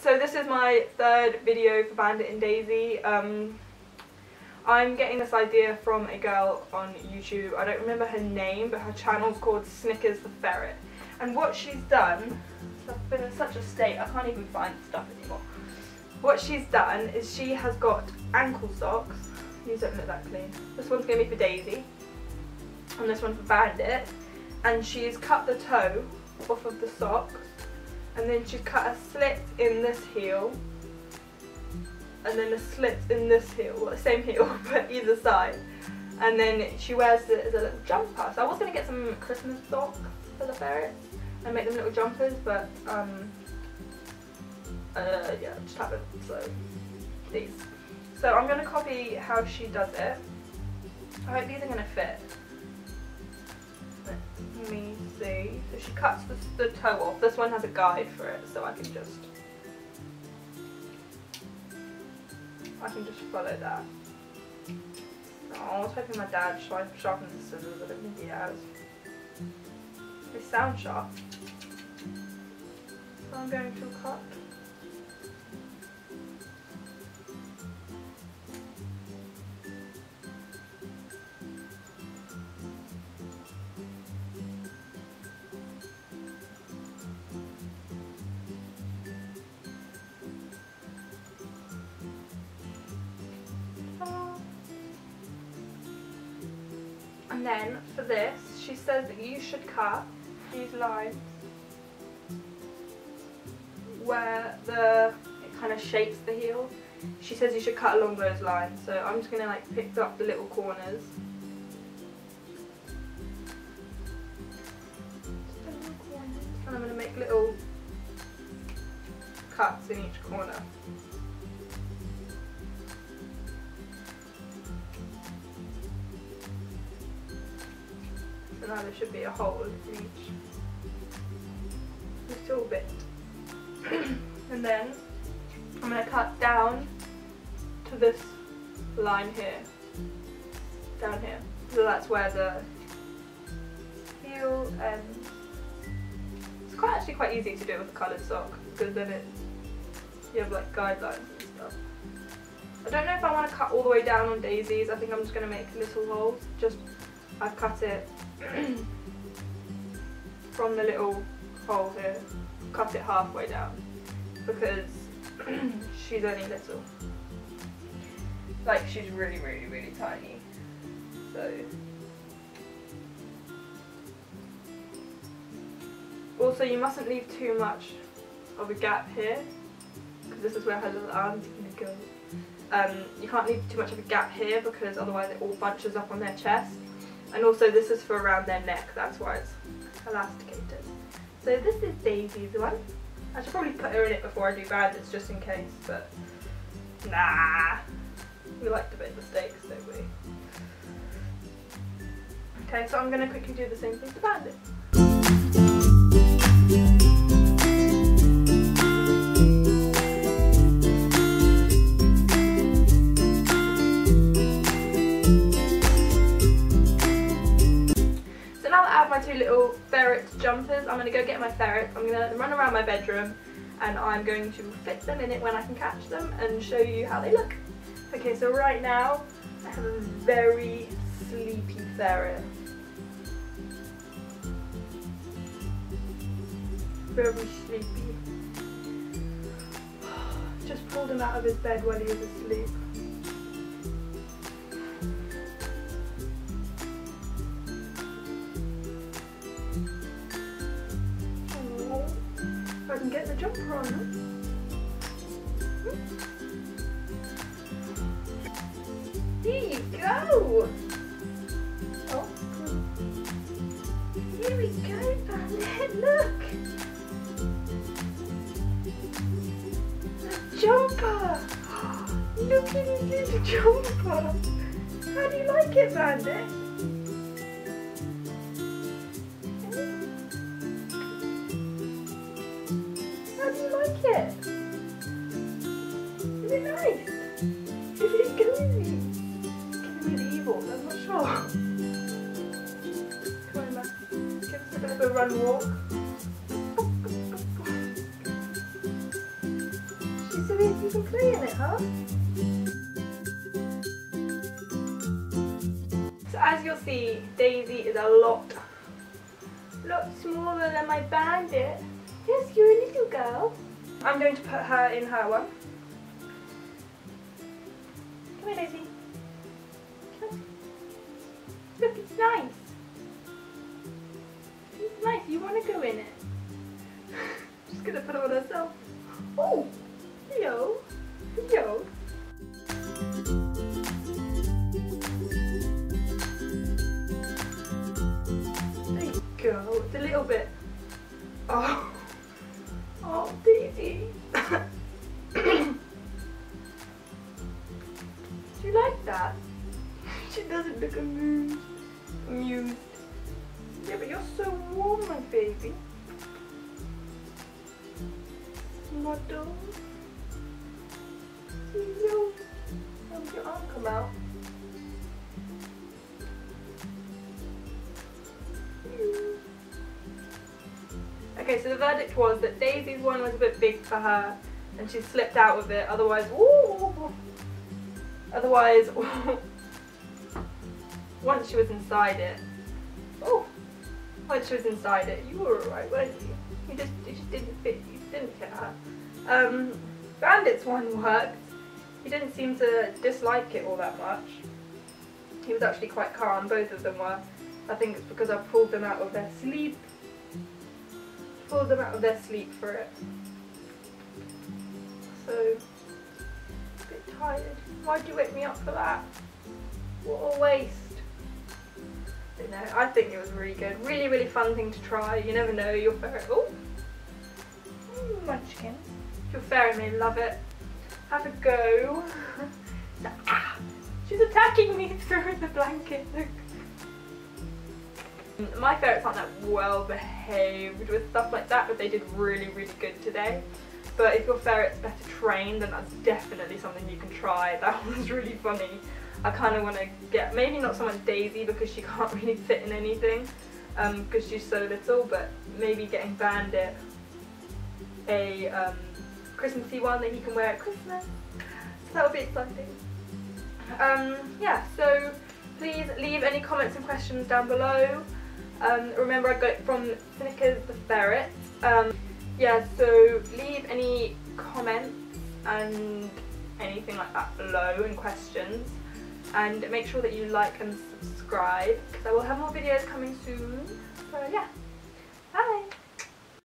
so this is my third video for Bandit and Daisy. Um, I'm getting this idea from a girl on YouTube. I don't remember her name, but her channel's called Snickers the Ferret. And what she's done, I've been in such a state, I can't even find stuff anymore. What she's done is she has got ankle socks. These don't look that clean. This one's going to be for Daisy. And this one for Bandit. And she's cut the toe off of the socks. And then she cut a slit in this heel and then a slit in this heel, same heel but either side. And then she wears it as a little jumper. So I was going to get some Christmas socks for the ferrets and make them little jumpers, but um, uh, yeah, just haven't, so these. So I'm going to copy how she does it. I hope these are going to fit. So she cuts the, the toe off. This one has a guide for it, so I can just I can just follow that. Oh, I was hoping my dad sharpened the scissors, I don't think he has. They sound sharp. So I'm going to cut And then for this, she says that you should cut these lines where the it kind of shapes the heel. She says you should cut along those lines. So I'm just gonna like pick up the little corners. And I'm gonna make little cuts in each corner. Now there should be a hole in each little bit. and then I'm going to cut down to this line here, down here. So that's where the heel ends. It's quite actually quite easy to do with a coloured sock because then it you have like guidelines and stuff. I don't know if I want to cut all the way down on Daisy's. I think I'm just going to make little holes. Just I've cut it from the little hole here, cut it halfway down because she's only little. Like she's really, really, really tiny. So also you mustn't leave too much of a gap here because this is where her little arms are to go. Um, you can't leave too much of a gap here because otherwise it all bunches up on their chest. And also this is for around their neck, that's why it's elasticated. So this is Daisy's one. I should probably put her in it before I do Bandit's just in case, but nah. We like to make mistakes, don't we? Okay, so I'm going to quickly do the same thing to Bandit's. Jumpers. I'm going to go get my ferrets. I'm going to run around my bedroom and I'm going to fit them in it when I can catch them and show you how they look. Okay, so right now I have a very sleepy ferret. Very sleepy. Just pulled him out of his bed while he was asleep. Jumper on them. Here you go. Oh. Here we go, Bandit. Look. A jumper. Look at his little jumper. How do you like it, Bandit? It? Is it nice? Is it cozy? Can be evil? I'm not sure. Come on, Matt. Give us a bit of a run walk. She's so you can play in it, huh? So as you'll see, Daisy is a lot, lot smaller than my Bandit. Yes, you're a little girl. I'm going to put her in her one. Come here, Daisy. Come. Look, it's nice. It's nice. You want to go in it? She's gonna put it on herself. Oh, hello, hello. There you go. It's a little bit. Oh, you like that? She doesn't look amused. Amused. Yeah, but you're so warm, my baby. Model. Yo. Have your arm come out. Okay, so the verdict was that Daisy's one was a bit big for her and she slipped out with it. Otherwise, ooh, otherwise, once she was inside it, oh, once she was inside it, you were alright, weren't you? You just, you just didn't fit, you didn't hit her. Um, Bandit's one worked. He didn't seem to dislike it all that much. He was actually quite calm, both of them were. I think it's because I pulled them out of their sleep. Pulled them out of their sleep for it. So, a bit tired. Why'd you wake me up for that? What a waste. But no, I think it was really good. Really, really fun thing to try. You never know, your ferret. Oh! Munchkin. Your fairy may love it. Have a go. she's attacking me through the blanket. Look. My ferrets aren't that well behaved with stuff like that, but they did really, really good today. But if your ferret's better trained, then that's definitely something you can try. That was really funny. I kind of want to get, maybe not so much Daisy because she can't really fit in anything because um, she's so little, but maybe getting Bandit a um, Christmassy one that he can wear at Christmas. So that would be exciting. Um, yeah, so please leave any comments and questions down below. Um, remember I got it from Snickers the Ferret. Um, yeah, so leave any comments and anything like that below and questions. And make sure that you like and subscribe because I will have more videos coming soon. So yeah, bye!